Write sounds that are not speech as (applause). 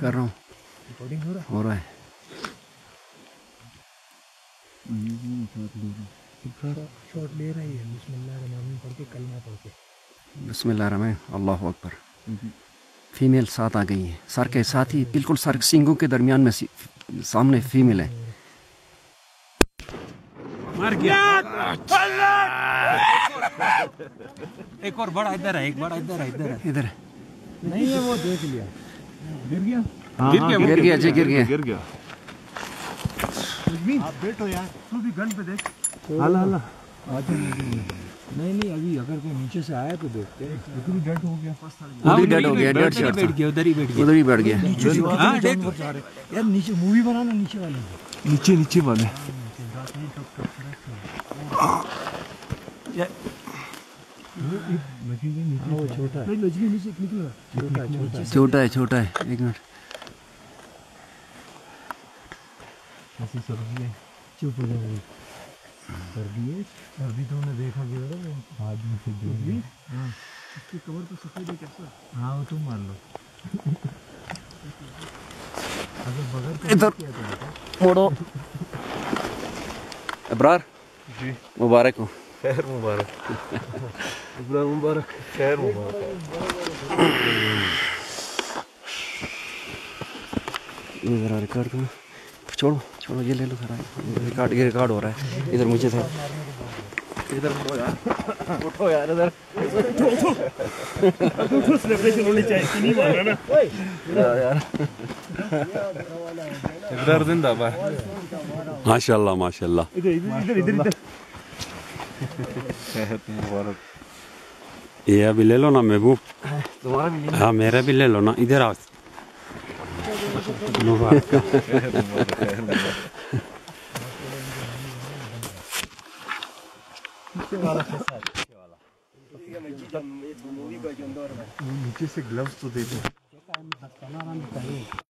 कर रहा हूँ। हो रहा है? शॉट ले रही है। बिस्मिल्लाह पढ़ के कलमा पढ़ के बिस्मिल्लाह अल्लाह अकबर। फीमेल साथ आ गई है। सर के साथ ही बिल्कुल सर सिंगों के दरमियान में सामने फीमेल है। मर गया। एक और बड़ा इधर है एक बड़ा इधर है इधर है। इधर है। नहीं है वो देख लिया। गिर गया? गिर गया जी गिर गया। गिर गया। आप बैठो यार तू भी गन पे देख। हाला हाला। नहीं नहीं अभी अगर कोई नीचे से आया तो देखते हैं। डेड हो गया। उधर ही डेड हो गया डेड शॉट बैठ गया उधर ही बैठ गया। उधर ही बैठ गया। हाँ, dead जानवर जा रहे यार नीचे मूवी बनाना नीचे वाले। नीचे नीचे वाले हाँ, वो छोटा है छोटा है छोटा एक मिनट। ऐसी सर्दी चुप हो जाओ सर्दी है सर्दी तो देखा भी होगा आदमी से जो हाँ इसकी कवर तो सफ़ेद है कैसा हाँ वो तुम मान लो अगर बगैर इधर। मोड़ो। अबरार जी। मुबारक हो। खैर मुबारक। (laughs) इब्राहिम मुबारक खैर मुबारक ये जरा रिकॉर्ड करो छोड़ो छोड़ो ये ले लो जरा रिकॉर्ड ये रिकॉर्ड हो रहा है इधर मुझे था इधर उठो यार उठो यार इधर यार इधर जिंदाबाद माशाल्लाह माशाल्लाह इधर इधर इधर खैर मुबारक ये अभी ले लो ना महबूब तुम्हारा भी हाँ मेरा भी ले लो ना इधर आओ। नीचे से ग्लव्स तो दे दो।